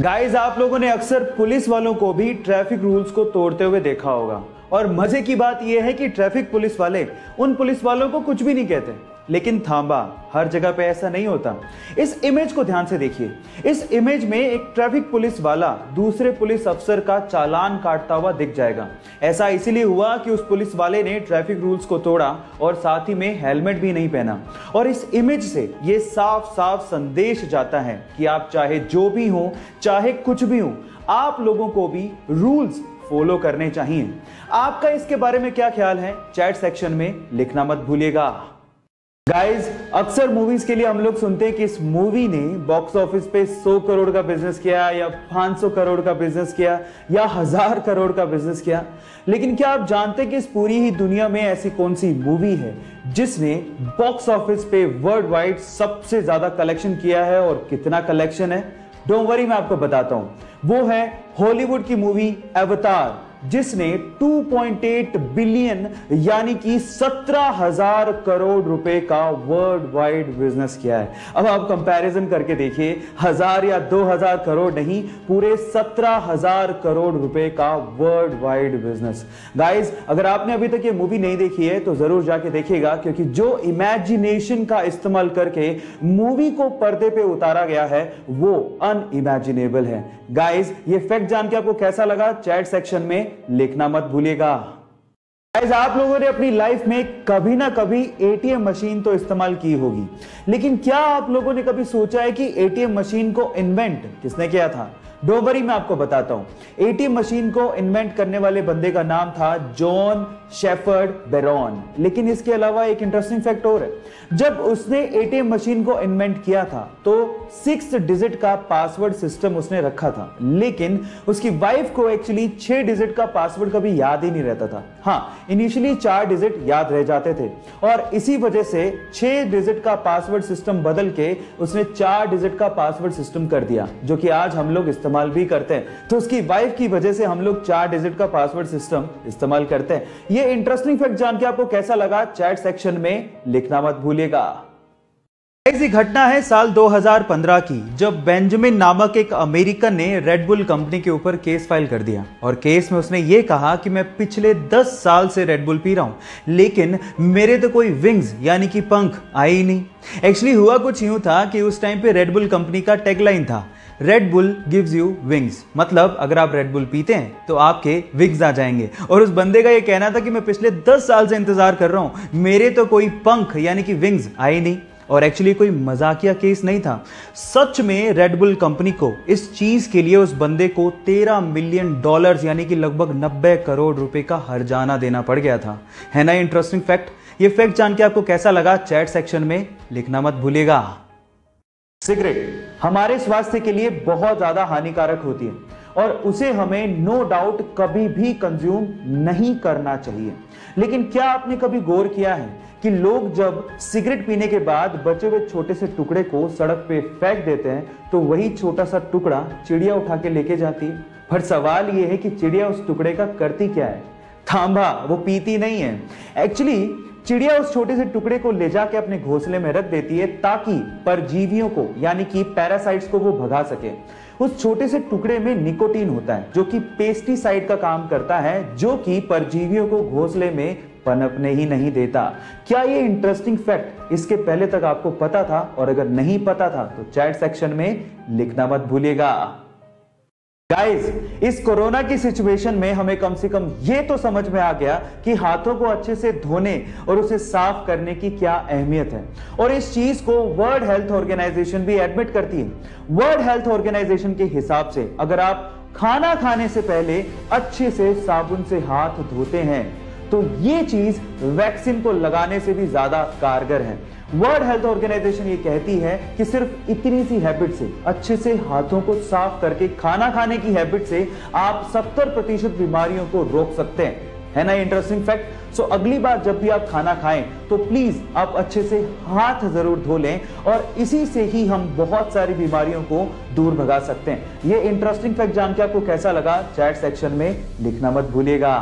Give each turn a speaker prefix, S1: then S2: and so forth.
S1: Guys आप लोगों ने अक्सर पुलिस वालों को भी ट्रैफ़िक रूल्स को तोड़ते हुए देखा होगा। और मज़े की बात यह है कि ट्रैफ़िक पुलिस वाले उन पुलिस वालों को कुछ भी नहीं कहते, लेकिन थांबा, हर जगह पे ऐसा नहीं होता। इस इमेज को ध्यान से देखिए। इस इमेज में एक ट्रैफ़िक पुलिस वाला दूसरे पुलिस अफसर का चालान काटता हुआ दिख जाएगा। ऐसा इसीलिए हुआ कि उस पुलिस वाले ने ट्रैफ़िक रूल्स को तोड़ा और साथ ही में हेलमेट भी नहीं पहना। और इस इमेज से ये साफ़ साफ़ संदेश जाता है कि आप चाहे जो भी हो, चाहे कुछ भी हो, आप लोगों को भी रूल्स फॉलो करने चाहिए। आपका इसके बारे में क्या ख्याल है? चैट सेक्शन में लिखना मत भूलिएगा। गाइस अक्सर मूवीज़ के लिए हम लोग सुनते हैं कि इस मूवी ने बॉक्स ऑफ़िस पे 100 करोड़ का बिज़नेस किया या 500 करोड़ का बिज़नेस किया या हज़ार करोड़ का बिज़नेस किया। लेकिन क्या आप जानते हैं कि इस पूरी ही दुनिया में ऐसी कौन सी मूवी है जिसने बॉक्स ऑफ़िस पे वर्ल्ड वाइड सबसे ज़्यादा कलेक्शन किया है और कितना कलेक्शन है? डोंट वरी मैं आपको बताता हूँ। वो है हॉलीवुड की मूवी अवतार जिसने 2.8 बिलियन यानी कि सत्रह हज़ार करोड़ रुपए का वर्ल्ड वाइड बिज़नेस किया है। अब आप कंपैरिजन करके देखिए, हज़ार या दो हज़ार करोड़ नहीं, पूरे सत्रह हज़ार करोड़ रुपए का वर्ल्ड वाइड बिज़नेस गाइस अगर आपने अभी तक ये मूवी नहीं देखी है तो ज़रूर जाके देखिएगा, क्योंकि जो इमेजिनेशन का इस्तेमाल करके मूवी को पर्दे पे उतारा गया है, वो अनइमेजिनेबल है। गाइज़ ये फैक्ट जान के आपको कैसा लगा? चैट सेक्शन में लिखना मत भूलिएगा। आप लोगों ने अपनी लाइफ में कभी ना कभी एटीएम मशीन तो इस्तेमाल की होगी। लेकिन क्या आप लोगों ने कभी सोचा है कि एटीएम मशीन को इन्वेंट किसने किया था? डोबरी मैं आपको बताता हूँ। एटीएम मशीन को इन्वेंट करने वाले बंदे का नाम था जॉन शेफर्ड बेरॉन। लेकिन इसके अलावा एक इंटरेस्टिंग फैक्ट और है। जब उसने एटीएम मशीन को इन्वेंट किया था तो सिक्स डिजिट का पासवर्ड सिस्टम उसने रखा था। लेकिन उसकी वाइफ को एक्चुअली छह डिजिट का पासवर्ड कभी याद ही नहीं रहता था। हाँ इनिशियली चार डिजिट याद रह जाते थे। और इसी वजह से छह डिजिट का पासवर्ड सिस्टम बदल के उसने चार डिजिट का पासवर्ड सिस्टम कर दिया, जो कि आज हम लोग इस्तेमाल भी करते हैं। तो उसकी वाइफ की वजह से हम लोग चार डिजिट का पासवर्ड सिस्टम इस्तेमाल करते हैं। ये इंटरेस्टिंग फैक्ट जान के आपको कैसा लगा? चैट सेक्शन में लिखना मत भूलिएगा। ऐसी घटना है साल 2015 की, जब बेंजामिन नामक एक अमेरिकन ने रेडबुल कंपनी के ऊपर केस फ़ाइल कर दिया। और केस में उसने ये कहा कि मैं पिछले 10 साल से रेडबुल पी रहा हूँ, लेकिन मेरे तो कोई विंग्स यानी कि पंख आए ही नहीं। एक्चुअली हुआ कुछ यूँ था कि उस टाइम पे रेडबुल कंपनी का टैगलाइन था Red Bull gives you wings मतलब अगर आप रेड बुल पीते हैं तो आपके विंग्स आ जाएँगे। और उस बंदे का ये कहना था कि मैं पिछले दस साल से इंतज़ार कर रहा हूँ। मेरे तो कोई पंख, यानी कि विंग्स आए नहीं। और एक्चुअली कोई मजाकिया केस नहीं था। सच में रेडबुल कंपनी को इस चीज़ के लिए उस बंदे को 13 मिलियन डॉलर्स यानी कि लगभग 90 करोड़ रुपए का हरजाना देना पड़ गया था। है ना इंटरेस्टिंग फैक्ट ये फैक्ट जान के आपको कैसा लगा? चैट सेक्शन में लिखना मत भूलिएगा। सिगरेट हमारे स्वास्थ्य के लिए बहुत ज़्यादा हानिकारक होती है और उसे हमें नो डाउट कभी भी कंज्यूम नहीं करना चाहिए। लेकिन क्या आपने कभी गौर किया है कि लोग जब सिगरेट पीने के बाद बचे हुए छोटे से टुकड़े को सड़क पे फेंक देते हैं तो वही छोटा सा टुकड़ा चिड़िया उठा के लेके जाती है? पर सवाल यह है कि चिड़िया उस टुकड़े का करती क्या है? थांबा, वो पीती नहीं है। एक्चुअली चिड़िया उस छोटे से टुकड़े को ले जाके अपने घोंसले में रख देती है ताकि परजीवियों को, यानी कि पैरासाइट्स को वो भगा सके। उस छोटे से टुकड़े में निकोटीन होता है, जो कि पेस्टिसाइड का काम करता है, जो कि परजीवियों को घोंसले में पनपने ही नहीं देता। क्या ये इंटरेस्टिंग फैक्ट इसके पहले तक आपको पता था, और अगर नहीं पता था तो चैट सेक्शन में लिखना मत भूलिएगा। गाइस इस कोरोना की सिचुएशन में हमें कम से कम ये तो समझ में आ गया कि हाथों को अच्छे से धोने और उसे साफ़ करने की क्या अहमियत है। और इस चीज़ को वर्ल्ड हेल्थ ऑर्गेनाइजेशन भी एडमिट करती है। वर्ल्ड हेल्थ ऑर्गेनाइजेशन के हिसाब से अगर आप खाना खाने से पहले अच्छे से साबुन से हाथ धोते हैं तो ये चीज़ वैक्सीन को लगाने से भी ज़्यादा कारगर है। वर्ल्ड हेल्थ ऑर्गेनाइजेशन ये कहती है कि सिर्फ़ इतनी सी हैबिट से, अच्छे से हाथों को साफ़ करके, खाना खाने की हैबिट से आप 70 प्रतिशत बीमारियों को रोक सकते हैं। है ना इंटरेस्टिंग फैक्ट सो अगली बार जब भी आप खाना खाएँ तो प्लीज़ आप अच्छे से हाथ ज़रूर धो लें और इसी से ही हम बहुत सारी बीमारियों को दूर भगा सकते हैं। ये इंटरेस्टिंग फैक्ट जान के आपको कैसा लगा? चैट सेक्शन में लिखना मत भूलिएगा।